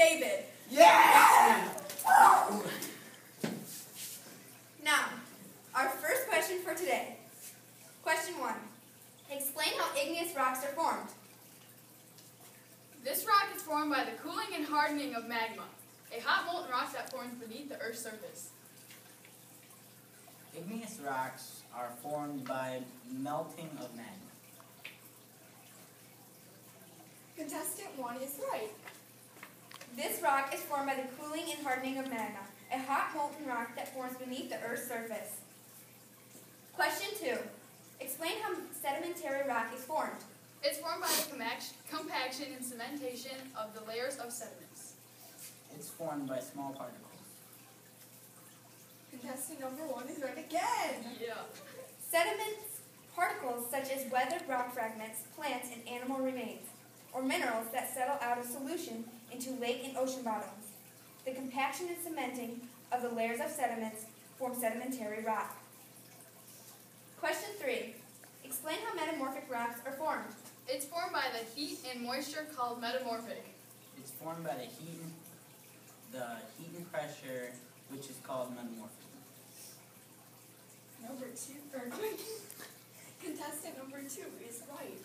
David. Yeah! Now, our first question for today. Question one. Explain how igneous rocks are formed. This rock is formed by the cooling and hardening of magma, a hot molten rock that forms beneath the Earth's surface. Igneous rocks are formed by melting of magma. Contestant one is right. This rock is formed by the cooling and hardening of magma, a hot molten rock that forms beneath the Earth's surface. Question two. Explain how sedimentary rock is formed. It's formed by the compaction and cementation of the layers of sediments. It's formed by small particles. Contestant number one is right again. Yeah. Sediments, particles such as weathered rock fragments, plants, and animal remains, or minerals that settle out of solution into lake and ocean bottoms. The compaction and cementing of the layers of sediments form sedimentary rock. Question three. Explain how metamorphic rocks are formed. It's formed by the heat and moisture called metamorphic. It's formed by the heat and, the heat and pressure, which is called metamorphism. Number two, or contestant number two is right.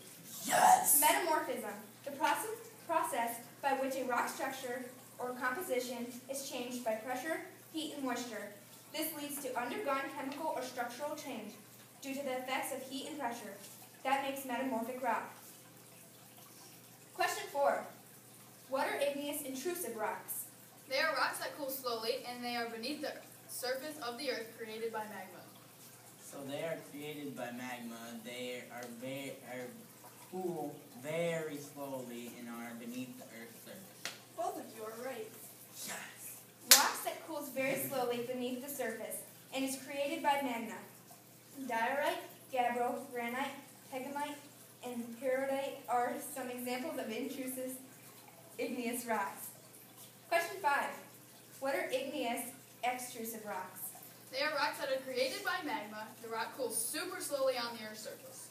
Yes! Metamorphism, the process, process by which a rock structure or composition is changed by pressure, heat, and moisture. This leads to undergone chemical or structural change due to the effects of heat and pressure. That makes metamorphic rock. Question four. What are igneous intrusive rocks? They are rocks that cool slowly and they are beneath the surface of the earth created by magma. So they are created by magma. They are very are cool very slowly and are beneath the Earth's surface. Both of you are right. Yes. Rocks that cools very slowly beneath the surface and is created by magma. Diorite, gabbro, granite, pegmatite, and peridotite are some examples of intrusive igneous rocks. Question five. What are igneous extrusive rocks? They are rocks that are created by magma. The rock cools super slowly on the earth's surface.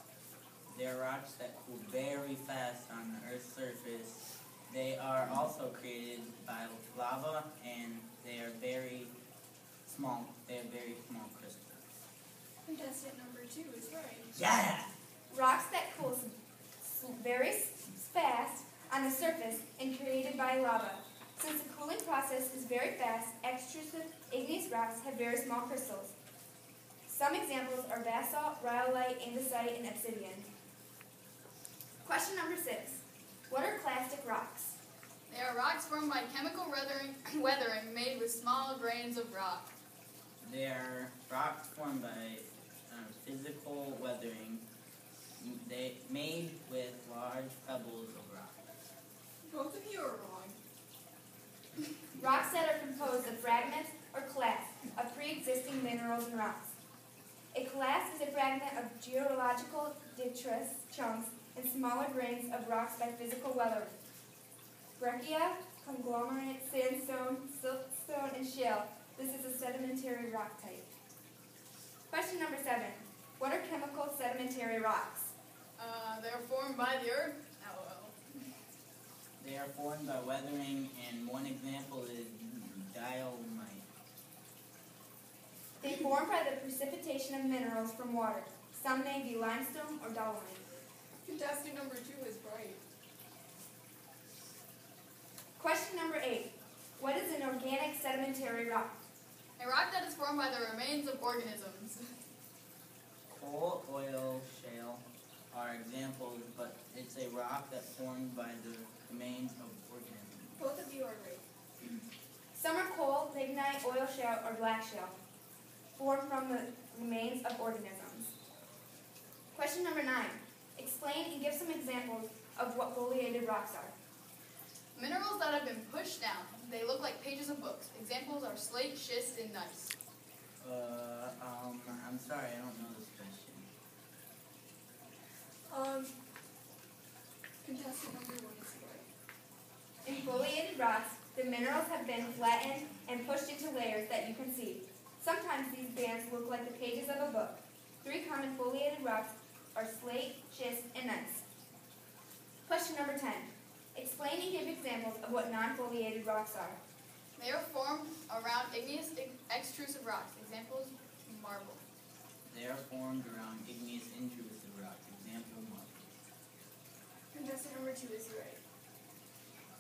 They are rocks that cool very fast on the Earth's surface. They are also created by lava and they are very small. They are very small crystals. Contestant number two is right. Yeah! Rocks that cool very fast on the surface and created by lava. Since the cooling process is very fast, extrusive igneous rocks have very small crystals. Some examples are basalt, rhyolite, andesite, and obsidian. Question number six. What are clastic rocks? They are rocks formed by chemical weathering, weathering made with small grains of rock. They are rocks formed by um, physical weathering. They made with large pebbles of rock. Both of you are wrong. Rocks that are composed of fragments or clasts of pre-existing minerals and rocks. A clast is a fragment of geological detritus chunks and smaller grains of rocks by physical weathering. Breccia, conglomerate, sandstone, siltstone, and shale. This is a sedimentary rock type. Question number seven. What are chemical sedimentary rocks? Uh, they are formed by the earth. LOL. They are formed by weathering, and one example is diomite. They form by the precipitation of minerals from water. Some may be limestone or dolomite. Contestant number two is right. Question number eight. What is an organic sedimentary rock? A rock that is formed by the remains of organisms. Coal, oil, shale are examples, but it's a rock that's formed by the remains of organisms. Both of you are right. Some are coal, lignite, oil shale, or black shale, formed from the remains of organisms. Question number nine. Explain and give some examples of what foliated rocks are. Minerals that have been pushed down. They look like pages of books. Examples are slate, schist, and gneiss. Uh, um, I'm sorry, I don't know this question. Um, contestant number one is right. In foliated rocks, the minerals have been flattened and pushed into layers that you can see. Sometimes these bands look like the pages of a book. Three common foliated rocks are slate, schist, and gneiss. Question number 10. Explain and give examples of what non-foliated rocks are. They are formed around igneous ex- extrusive rocks. Examples, marble. They are formed around igneous intrusive rocks. Example marble. two is right.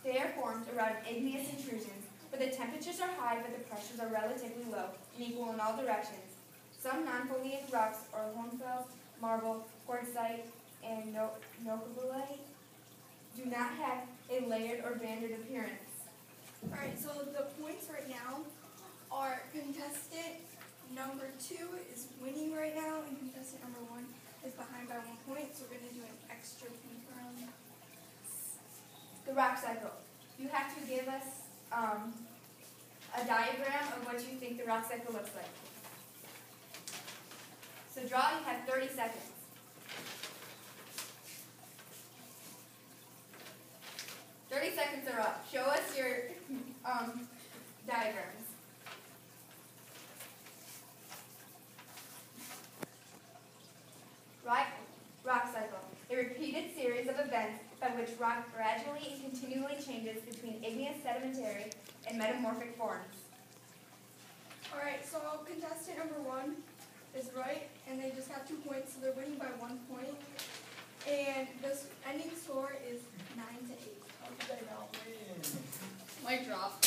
They are formed around igneous intrusions where the temperatures are high but the pressures are relatively low and equal in all directions. Some non-foliated rocks are hornfels, marble, quartzite, and no- nocabolite do not have a layered or banded appearance. Alright, so the points right now are contestant number two is winning right now, and contestant number one is behind by one point, so we're gonna do an extra point round. The rock cycle. You have to give us um, a diagram of what you think the rock cycle looks like. So draw, you have 30 seconds. Up. Show us your um, diagrams. Rock, rock cycle. A repeated series of events by which rock gradually and continually changes between igneous sedimentary and metamorphic forms. Alright, so contestant number one is right, and they just have two points, so they're winning by one point. And this ending score is nine to eight. Mic drop.